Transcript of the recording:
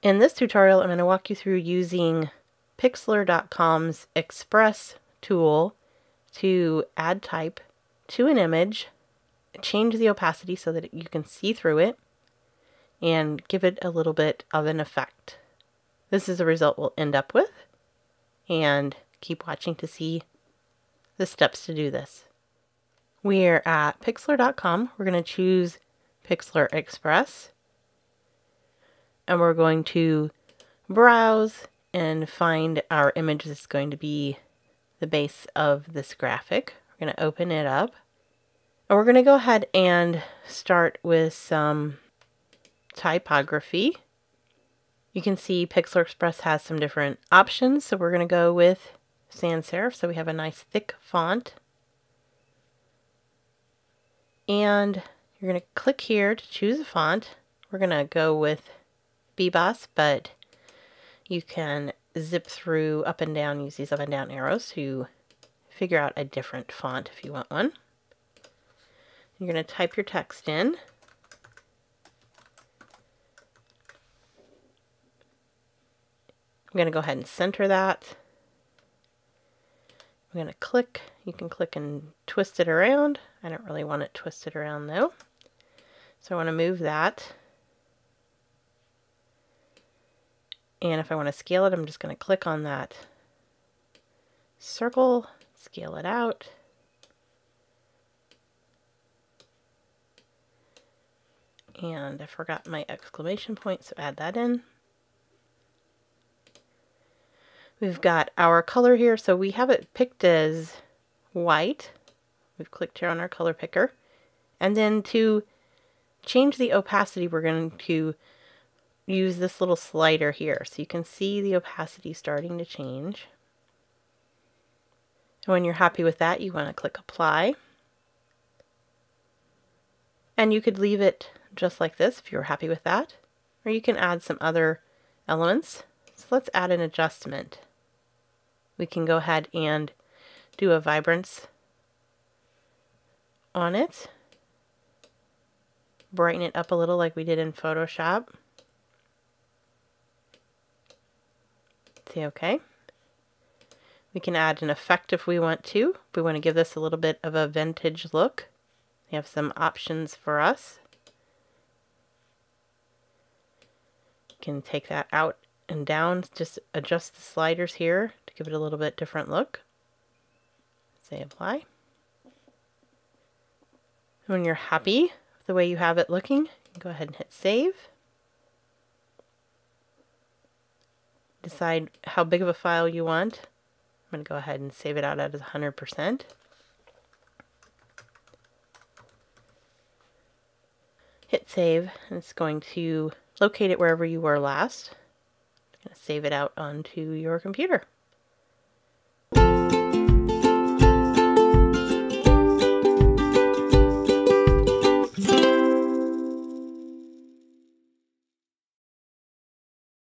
In this tutorial, I'm going to walk you through using Pixlr.com's Express tool to add type to an image, change the opacity so that you can see through it, and give it a little bit of an effect. This is the result we'll end up with, and keep watching to see the steps to do this. We're at Pixlr.com. We're going to choose Pixlr Express, and we're going to browse and find our image that's going to be the base of this graphic. We're going to open it up. And we're going to go ahead and start with some typography. You can see Pixlr Express has some different options, so we're going to go with sans serif, so we have a nice thick font. And you're going to click here to choose a font. We're going to go with Bebas, but you can zip through up and down, use these up and down arrows to figure out a different font if you want one. You're going to type your text in. I'm going to go ahead and center that. I'm going to click. You can click and twist it around. I don't really want it twisted around though. So I want to move that. And if I want to scale it, I'm just going to click on that circle, scale it out. And I forgot my exclamation point, so add that in. We've got our color here, so we have it picked as white. We've clicked here on our color picker. And then to change the opacity, we're going to use this little slider here. So you can see the opacity starting to change. And when you're happy with that, you want to click apply. And you could leave it just like this if you're happy with that. Or you can add some other elements. So let's add an adjustment. We can go ahead and do a vibrance on it. Brighten it up a little like we did in Photoshop. See okay. We can add an effect if we want to. If we want to give this a little bit of a vintage look. We have some options for us. You can take that out and down, just adjust the sliders here to give it a little bit different look. Say apply. When you're happy with the way you have it looking, go ahead and hit save. decide how big of a file you want. I'm going to go ahead and save it out as 100%. Hit save, and it's going to locate it wherever you were last. Save it out onto your computer.